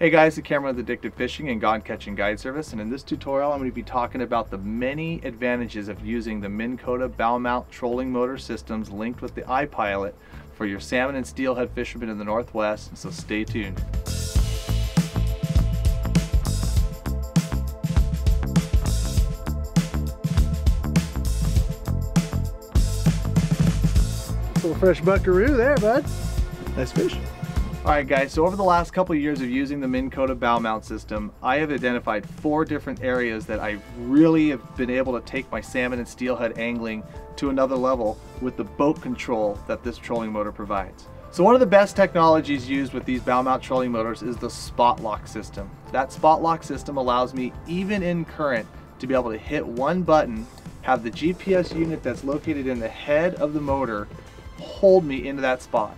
Hey guys, the Cameron with Addicted Fishing and Gone Catching Guide Service and in this tutorial I'm going to be talking about the many advantages of using the Minn Kota bow mount trolling motor systems linked with the iPilot for your salmon and steelhead fishermen in the Northwest, so stay tuned. Little fresh buckaroo there, bud. Nice fish. Alright guys, so over the last couple of years of using the Minn Kota bow mount system, I have identified four different areas that I really have been able to take my salmon and steelhead angling to another level with the boat control that this trolling motor provides. So one of the best technologies used with these bow mount trolling motors is the spot lock system. That spot lock system allows me, even in current, to be able to hit one button, have the GPS unit that's located in the head of the motor hold me into that spot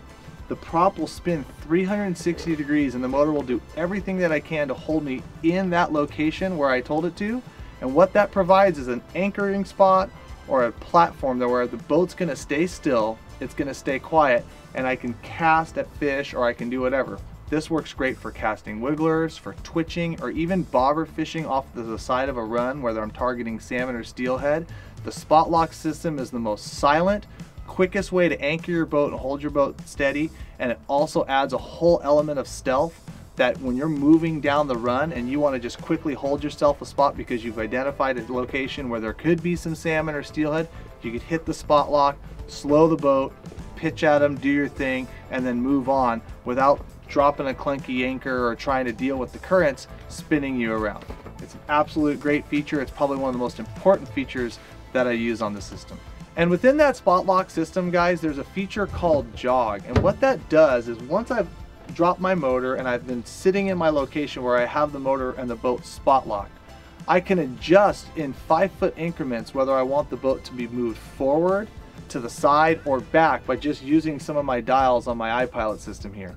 the prop will spin 360 degrees and the motor will do everything that I can to hold me in that location where I told it to. And what that provides is an anchoring spot or a platform that where the boat's gonna stay still, it's gonna stay quiet, and I can cast at fish or I can do whatever. This works great for casting wigglers, for twitching, or even bobber fishing off the side of a run whether I'm targeting salmon or steelhead. The spot lock system is the most silent, quickest way to anchor your boat and hold your boat steady and it also adds a whole element of stealth that when you're moving down the run and you want to just quickly hold yourself a spot because you've identified a location where there could be some salmon or steelhead, you could hit the spot lock, slow the boat, pitch at them, do your thing, and then move on without dropping a clunky anchor or trying to deal with the currents spinning you around. It's an absolute great feature. It's probably one of the most important features that I use on the system. And within that spot lock system, guys, there's a feature called jog. And what that does is once I've dropped my motor and I've been sitting in my location where I have the motor and the boat spot locked, I can adjust in five foot increments whether I want the boat to be moved forward, to the side, or back by just using some of my dials on my iPilot system here.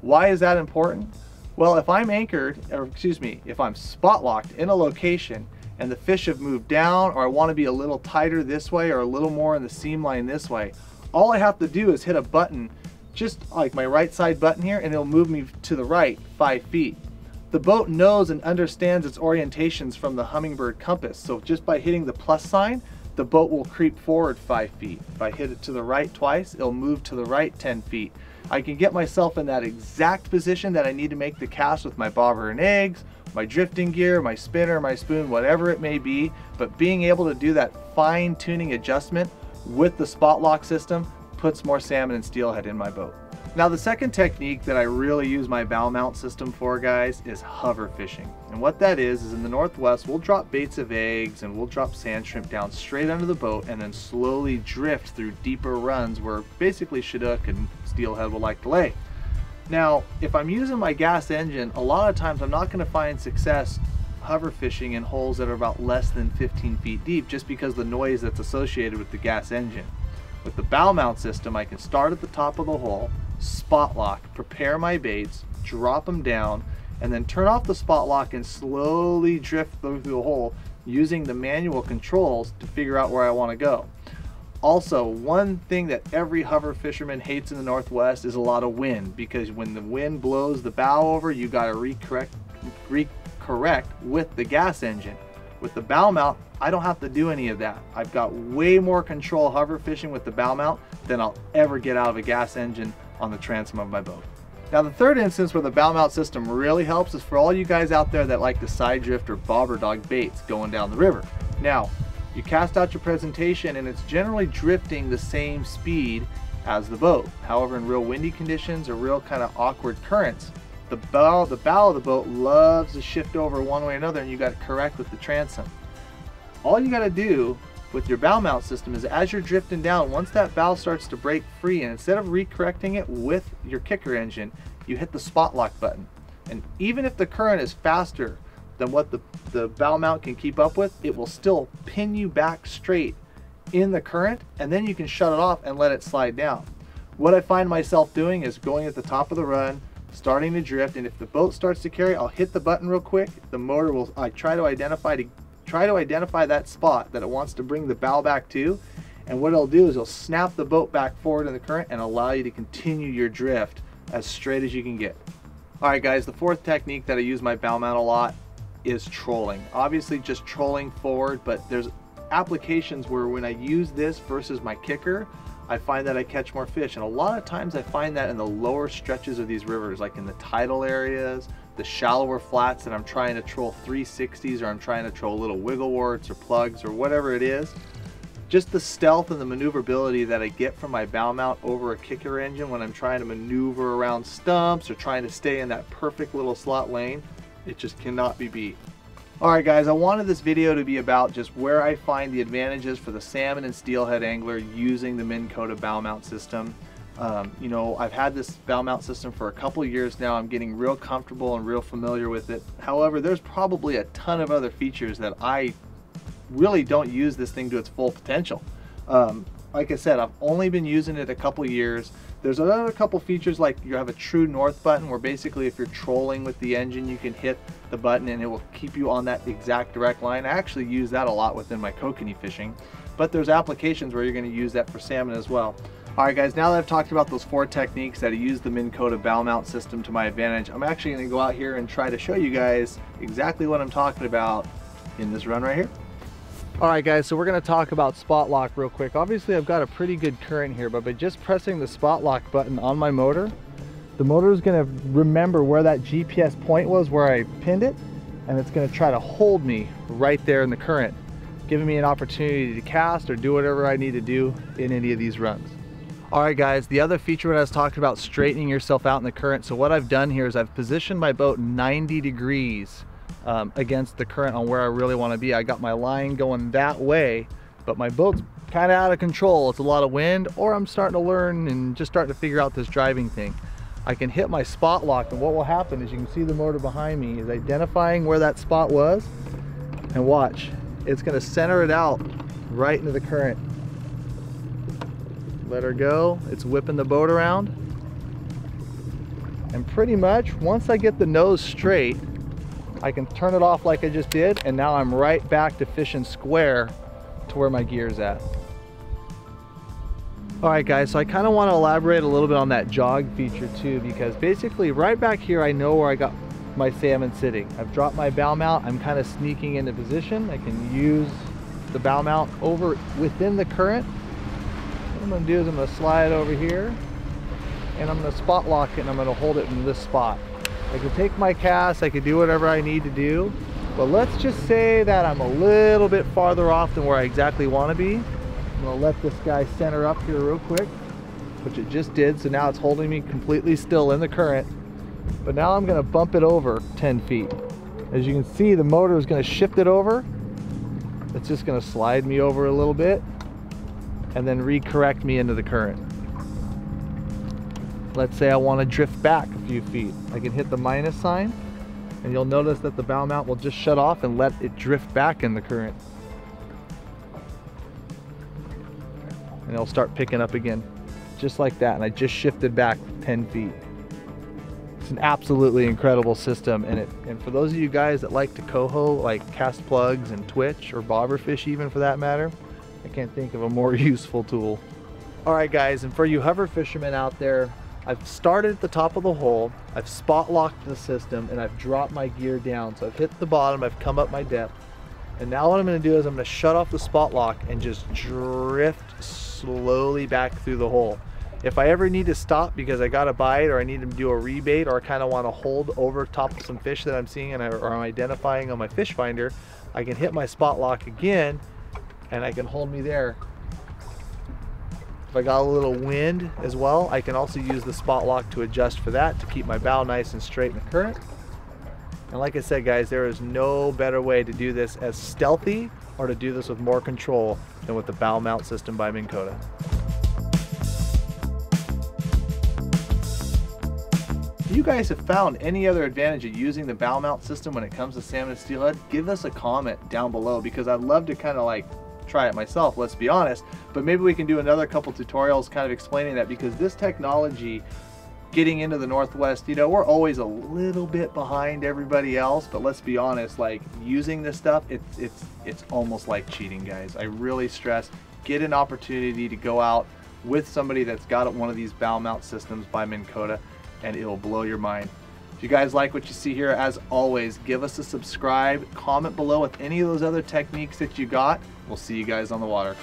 Why is that important? Well, if I'm anchored, or excuse me, if I'm spot locked in a location and the fish have moved down or I want to be a little tighter this way or a little more in the seam line this way, all I have to do is hit a button just like my right side button here and it'll move me to the right five feet. The boat knows and understands its orientations from the Humminbird compass. So just by hitting the plus sign, the boat will creep forward five feet. If I hit it to the right twice, it'll move to the right 10 feet. I can get myself in that exact position that I need to make the cast with my bobber and eggs, my drifting gear, my spinner, my spoon, whatever it may be, but being able to do that fine tuning adjustment with the spot lock system puts more salmon and steelhead in my boat. Now the second technique that I really use my bow mount system for guys is hover fishing. And what that is, is in the Northwest, we'll drop baits of eggs and we'll drop sand shrimp down straight under the boat and then slowly drift through deeper runs where basically shadduck and steelhead will like to lay. Now, if I'm using my gas engine, a lot of times I'm not going to find success hover fishing in holes that are about less than 15 feet deep just because the noise that's associated with the gas engine. With the bow mount system, I can start at the top of the hole, spot lock, prepare my baits, drop them down, and then turn off the spot lock and slowly drift through the hole using the manual controls to figure out where I want to go. Also, one thing that every hover fisherman hates in the Northwest is a lot of wind because when the wind blows the bow over, you got to recorrect, recorrect with the gas engine. With the bow mount, I don't have to do any of that. I've got way more control hover fishing with the bow mount than I'll ever get out of a gas engine on the transom of my boat. Now the third instance where the bow mount system really helps is for all you guys out there that like the side drift or bobber dog baits going down the river. Now, you cast out your presentation and it's generally drifting the same speed as the boat. However, in real windy conditions or real kind of awkward currents, the bow, the bow of the boat loves to shift over one way or another and you got to correct with the transom. All you got to do with your bow mount system is as you're drifting down, once that bow starts to break free and instead of recorrecting it with your kicker engine, you hit the spot lock button. And even if the current is faster than what the, the bow mount can keep up with, it will still pin you back straight in the current and then you can shut it off and let it slide down. What I find myself doing is going at the top of the run, starting to drift, and if the boat starts to carry, I'll hit the button real quick. The motor will, I try to identify to try to identify that spot that it wants to bring the bow back to, and what it'll do is it'll snap the boat back forward in the current and allow you to continue your drift as straight as you can get. All right guys, the fourth technique that I use my bow mount a lot is trolling. Obviously just trolling forward, but there's applications where when I use this versus my kicker, I find that I catch more fish. And a lot of times I find that in the lower stretches of these rivers, like in the tidal areas, the shallower flats that I'm trying to troll 360s or I'm trying to troll little wiggle warts or plugs or whatever it is. Just the stealth and the maneuverability that I get from my bow mount over a kicker engine when I'm trying to maneuver around stumps or trying to stay in that perfect little slot lane, it just cannot be beat. Alright guys, I wanted this video to be about just where I find the advantages for the salmon and steelhead angler using the Minn Kota bow mount system. Um, you know, I've had this bow mount system for a couple years now. I'm getting real comfortable and real familiar with it. However, there's probably a ton of other features that I really don't use this thing to its full potential. Um, like I said, I've only been using it a couple years. There's another couple features like you have a true north button where basically if you're trolling with the engine, you can hit the button and it will keep you on that exact direct line. I actually use that a lot within my kokanee fishing, but there's applications where you're gonna use that for salmon as well. All right guys, now that I've talked about those four techniques that I use the Minn Kota bow mount system to my advantage, I'm actually gonna go out here and try to show you guys exactly what I'm talking about in this run right here. All right guys, so we're gonna talk about spot lock real quick. Obviously I've got a pretty good current here, but by just pressing the spot lock button on my motor, the motor is going to remember where that GPS point was where I pinned it and it's going to try to hold me right there in the current giving me an opportunity to cast or do whatever I need to do in any of these runs. Alright guys, the other feature when I was talking about straightening yourself out in the current, so what I've done here is I've positioned my boat 90 degrees um, against the current on where I really want to be. I got my line going that way, but my boat's kind of out of control. It's a lot of wind, or I'm starting to learn and just starting to figure out this driving thing. I can hit my spot lock and what will happen is you can see the motor behind me is identifying where that spot was and watch it's going to center it out right into the current let her go it's whipping the boat around and pretty much once I get the nose straight I can turn it off like I just did and now I'm right back to fishing square to where my gear's at all right guys, so I kind of want to elaborate a little bit on that jog feature too because basically right back here I know where I got my salmon sitting. I've dropped my bow mount, I'm kind of sneaking into position. I can use the bow mount over within the current. What I'm to do is I'm to slide over here and I'm to spot lock it and I'm going to hold it in this spot. I can take my cast, I can do whatever I need to do, but let's just say that I'm a little bit farther off than where I exactly want to be. I'm gonna let this guy center up here real quick, which it just did. So now it's holding me completely still in the current. But now I'm gonna bump it over 10 feet. As you can see, the motor is gonna shift it over. It's just gonna slide me over a little bit and then recorrect me into the current. Let's say I wanna drift back a few feet. I can hit the minus sign and you'll notice that the bow mount will just shut off and let it drift back in the current. and it'll start picking up again just like that and I just shifted back 10 feet it's an absolutely incredible system and it and for those of you guys that like to coho like cast plugs and twitch or bobber fish even for that matter I can't think of a more useful tool all right guys and for you hover fishermen out there I've started at the top of the hole I've spot locked the system and I've dropped my gear down so I've hit the bottom I've come up my depth and now what I'm to do is I'm to shut off the spot lock and just drift slowly back through the hole. If I ever need to stop because I got a bite or I need to do a rebait or I kind of want to hold over top of some fish that I'm seeing and I, or I'm identifying on my fish finder, I can hit my spot lock again and I can hold me there. If I got a little wind as well, I can also use the spot lock to adjust for that to keep my bow nice and straight in the current. And like I said guys, there is no better way to do this as stealthy or to do this with more control than with the bow mount system by Minn Kota. If you guys have found any other advantage of using the bow mount system when it comes to salmon and steelhead, give us a comment down below because I'd love to kind of like try it myself, let's be honest. But maybe we can do another couple tutorials kind of explaining that because this technology getting into the Northwest, you know, we're always a little bit behind everybody else, but let's be honest, like using this stuff, it's, it's, it's almost like cheating, guys. I really stress, get an opportunity to go out with somebody that's got one of these bow mount systems by Minn Kota and it'll blow your mind. If you guys like what you see here, as always, give us a subscribe, comment below with any of those other techniques that you got. We'll see you guys on the water.